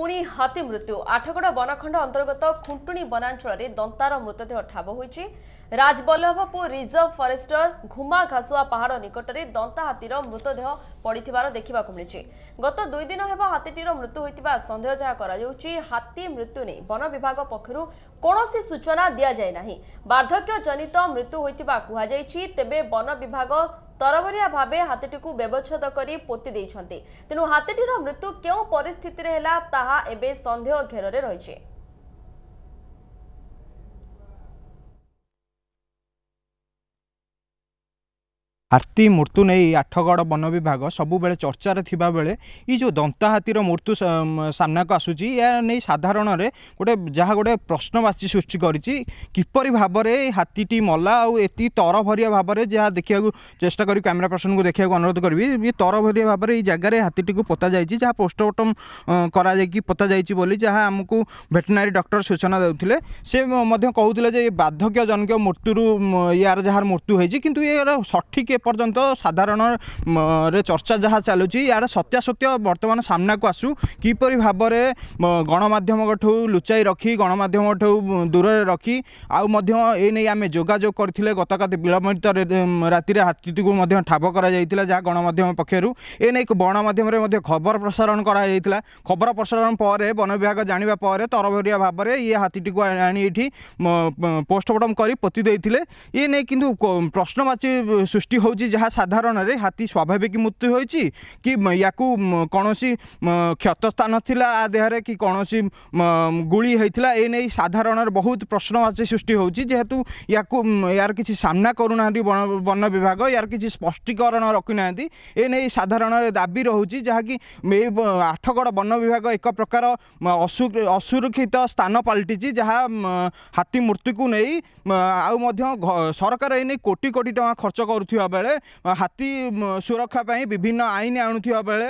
ପୁଣି ହାତୀ ମୃତ୍ୟୁ। ଆଠଗଡ଼ ବନଖଣ୍ଡ ଅନ୍ତର୍ଗତ ଖୁଣ୍ଟୁଣି ବନାଞ୍ଚଳରେ ଦନ୍ତାର ମୃତଦେହ ଠାବ ହୋଇଛି। ରାଜବଲ୍ଲଭପୁର ରିଜର୍ଭ ଫରେଷ୍ଟର ଘୁମା ଘାସୁଆ ପାହାଡ଼ ନିକଟରେ ଦନ୍ତା ହାତୀର ମୃତଦେହ ପଡ଼ିଥିବାର ଦେଖିବାକୁ ମିଳିଛି। ଗତ ଦୁଇ ଦିନ ହେବ ହାତୀଟିର ମୃତ୍ୟୁ ହୋଇଥିବା ସନ୍ଦେହ ଯାହା କରାଯାଉଛି ହାତୀ ମୃତ୍ୟୁ ନେଇ ବନ ବିଭାଗ ପକ୍ଷରୁ କୌଣସି ସୂଚନା ଦିଆଯାଇ ନାହିଁ। ବାର୍ଦ୍ଧକ୍ୟ ଜନିତ ମୃତ୍ୟୁ ହୋଇଥିବା କୁହାଯାଇଛି ତେବେ ବନ ବିଭାଗ ତରବରିଆ ଭାବେ ହାତୀଟିକୁ ବ୍ୟବଚ୍ଛେଦ କରି ପୋତି ଦେଇଛନ୍ତି। ତେଣୁ ହାତୀଟିର ମୃତ୍ୟୁ କେଉଁ ପରିସ୍ଥିତିରେ ହେଲା ତାହା ଏବେ ସନ୍ଦେହ ଘେରରେ ରହିଛି। ହାତୀ ମୃତ୍ୟୁ ନେଇ ଆଠଗଡ଼ ବନ ବିଭାଗ ସବୁବେଳେ ଚର୍ଚ୍ଚାରେ ଥିବାବେଳେ ଏଇ ଯେଉଁ ଦନ୍ତା ହାତୀର ମୃତ୍ୟୁ ସା- ସାମ୍ନାକୁ ଆସୁଛି ଏହା ନେଇ ସାଧାରଣରେ ଗୋଟେ ଯାହା ଗୋଟେ ପ୍ରଶ୍ନବାଚୀ ସୃଷ୍ଟି କରିଛି କିପରି ଭାବରେ ଏଇ ହାତୀଟି ମଲା ଆଉ ଏତିକି ତରଭରିଆ ଭାବରେ ଯାହା ଦେଖିବାକୁ ଚେଷ୍ଟା କରି କ୍ୟାମେରା ପର୍ସନକୁ ଦେଖିବାକୁ ଅନୁରୋଧ କରିବି ଏ ତରଭରିଆ ଭାବରେ ଏଇ ଜାଗାରେ ହାତୀଟିକୁ ପୋତା ଯାଇଛି ଯାହା ପୋଷ୍ଟମର୍ଟମ୍ କରାଯାଇକି ପୋତା ଯାଇଛି ବୋଲି ଯାହା ଆମକୁ ଭେଟନାରୀ ଡକ୍ଟର ସୂଚନା ଦେଉଥିଲେ। ସେ ମଧ୍ୟ କହୁଥିଲେ ଯେ ଏ ବାର୍ଦ୍ଧକ୍ୟଜନିତ ମୃତ୍ୟୁରୁ ମ, ୟାର ଯାହାର ମୃତ୍ୟୁ ହେଇଛି କିନ୍ତୁ ଏହାର ସଠିକ୍ ଏପର୍ଯ୍ୟନ୍ତ ସାଧାରଣ ମ, ରେ ଚର୍ଚ୍ଚା ଯାହା ଚାଲୁଛି ୟାର ସତ୍ୟାସତ୍ୟ ବର୍ତ୍ତମାନ ସାମ୍ନାକୁ ଆସୁ। କିପରି ଭାବରେ ଗଣମାଧ୍ୟମଠୁ ଲୁଚାଇ ରଖି ଗଣମାଧ୍ୟମଠୁ ଦୂରରେ ରଖି ଆଉ ମଧ୍ୟ ଏ ନେଇ ଆମେ ଯୋଗାଯୋଗ କରିଥିଲେ ଗତକାଲି ବିଳମ୍ବିତ ରାତିରେ ହାତୀଟିକୁ ମଧ୍ୟ ଠାବ କରାଯାଇଥିଲା ଯାହା ଗଣମାଧ୍ୟମ ପକ୍ଷରୁ। ଏ ନେଇ ଗଣମାଧ୍ୟମରେ ମଧ୍ୟ ଖବର ପ୍ରସାରଣ କରାଯାଇଥିଲା। ଖବର ପ୍ରସାରଣ ପରେ ବନ ବିଭାଗ ଜାଣିବା ପରେ ତରବରିଆ ଭାବରେ ଇଏ ହାତୀଟିକୁ ଆଣି ଏଠି ପୋଷ୍ଟମର୍ଟମ କରି ପୋତି ଦେଇଥିଲେ। ଏ ନେଇ କିନ୍ତୁ ପ୍ରଶ୍ନବାଚୀ ସୃଷ୍ଟି ହେଉଛି ଯାହା ସାଧାରଣରେ ହାତୀ ସ୍ୱାଭାବିକ ମୃତ୍ୟୁ ହୋଇଛି କି ୟାକୁ କୌଣସି ମ, କ୍ଷତ ସ୍ଥାନ ଥିଲା ଆ ଦେହରେ କି କୌଣସି ଗୁଳି ହେଇଥିଲା ଏ ନେଇ ସାଧାରଣରେ ବହୁତ ପ୍ରଶ୍ନବାଚୀ ସୃଷ୍ଟି ହେଉଛି ଯେହେତୁ ୟାକୁ ୟାର କିଛି ସାମ୍ନା କରୁନାହାନ୍ତି ବନ ବିଭାଗ ୟାର କିଛି ସ୍ପଷ୍ଟୀକରଣ ରଖୁନାହାନ୍ତି ଏ ନେଇ ସାଧାରଣରେ ଦାବି ରହୁଛି ଯାହାକି ଏଇ ଆଠଗଡ଼ ବନ ବିଭାଗ ଏକ ପ୍ରକାର ଅସୁରକ୍ଷିତ ସ୍ଥାନ ପାଲଟିଛି ଯାହା ହାତୀ ମୃତ୍ୟୁକୁ ନେଇ ଆଉ ମଧ୍ୟ ସରକାର ଏ ନେଇ କୋଟି କୋଟି ଟଙ୍କା ଖର୍ଚ୍ଚ କରୁଥିବା ବେଳେ ହାତୀ ମ, ସୁରକ୍ଷା ପାଇଁ ବିଭିନ୍ନ ଆଇନ ଆଣୁଥିବା ବେଳେ